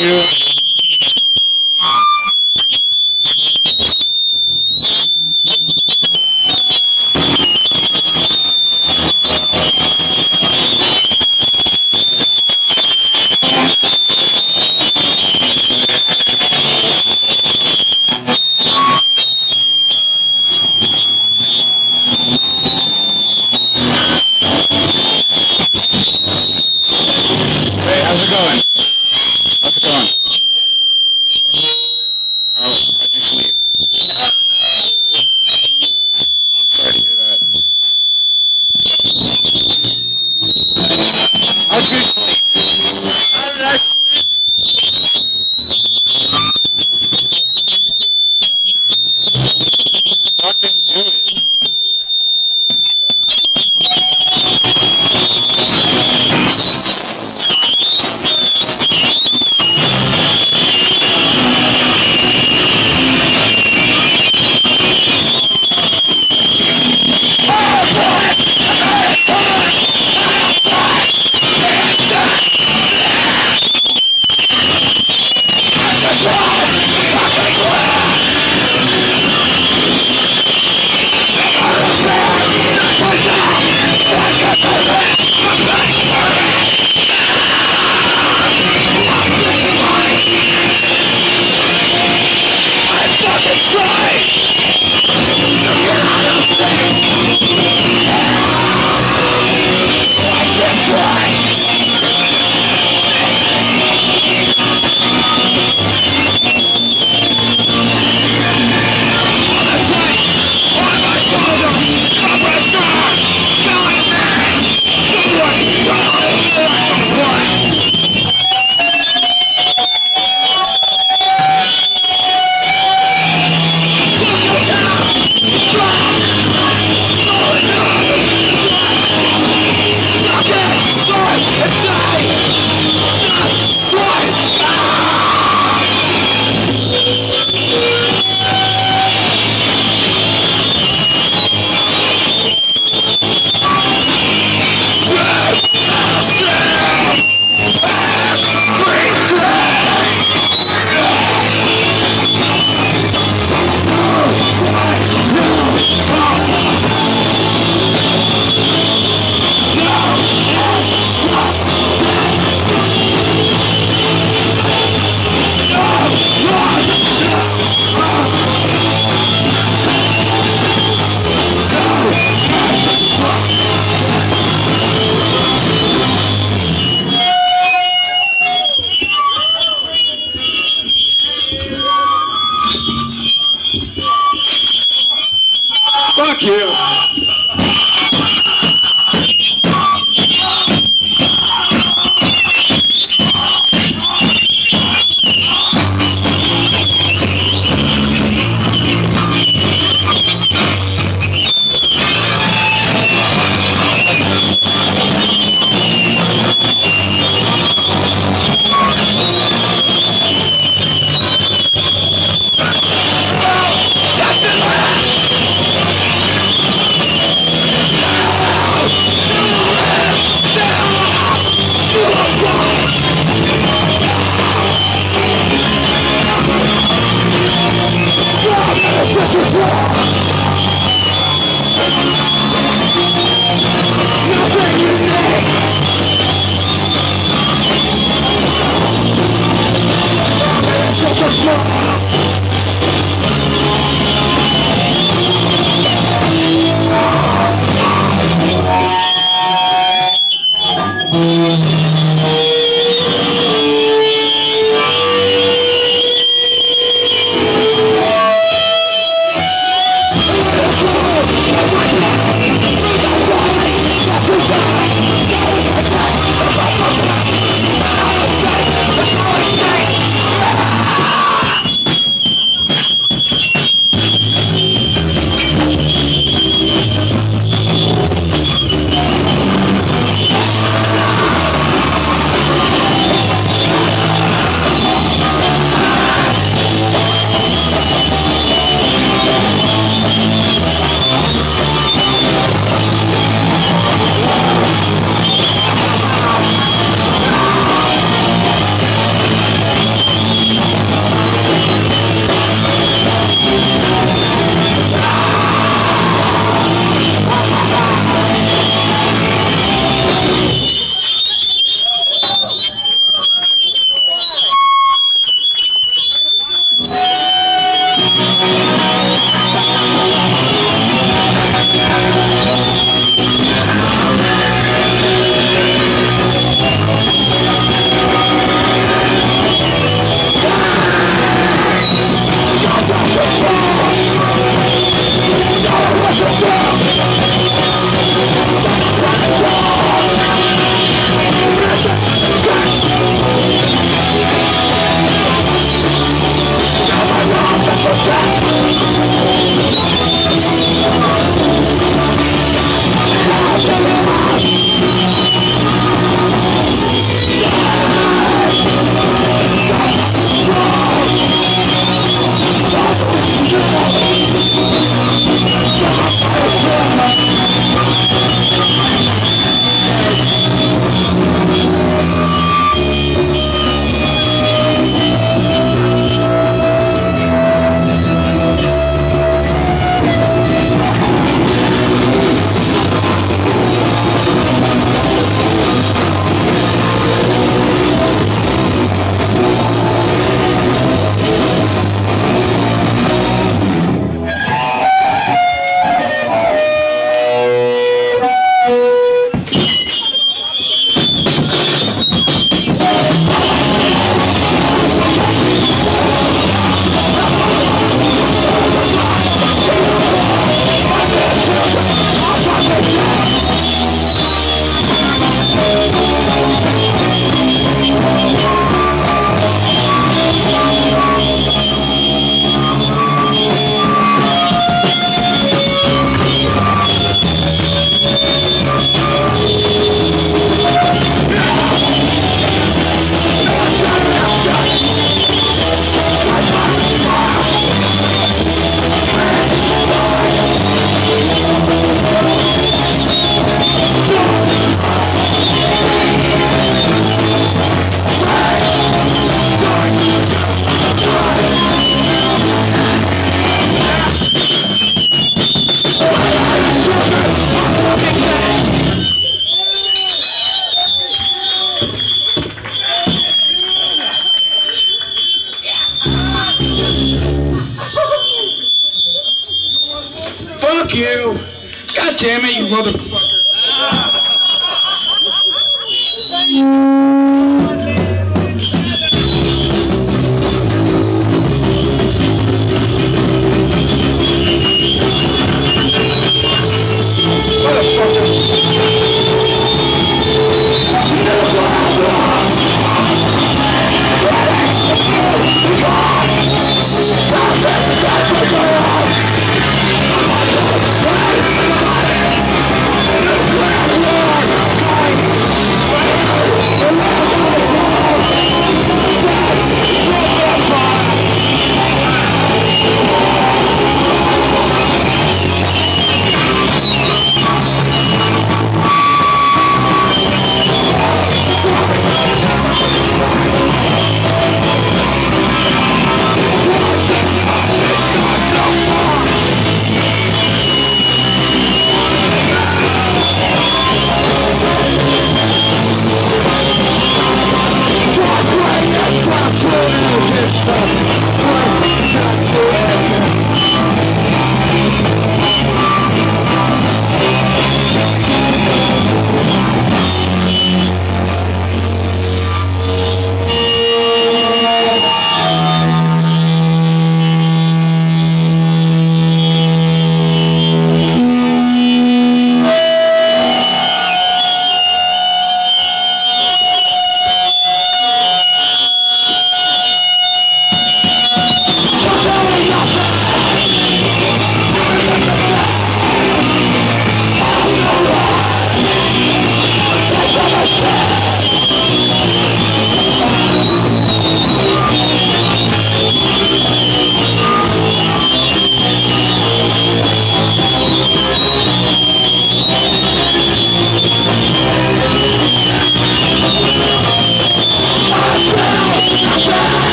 Hey,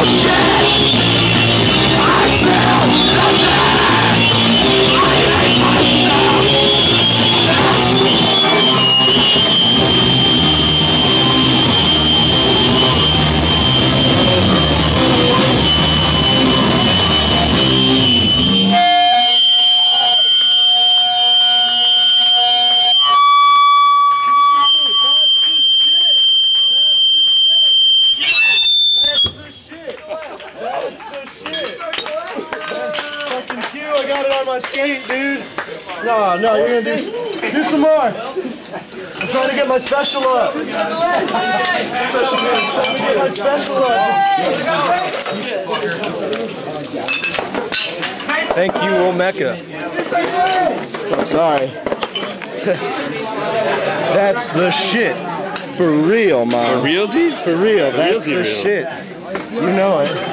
Fucking special up. Special up. Thank you, Omeka. Sorry. That's the shit. For real, mom. Realties? For real. That's Realsy the real. shit. You know it.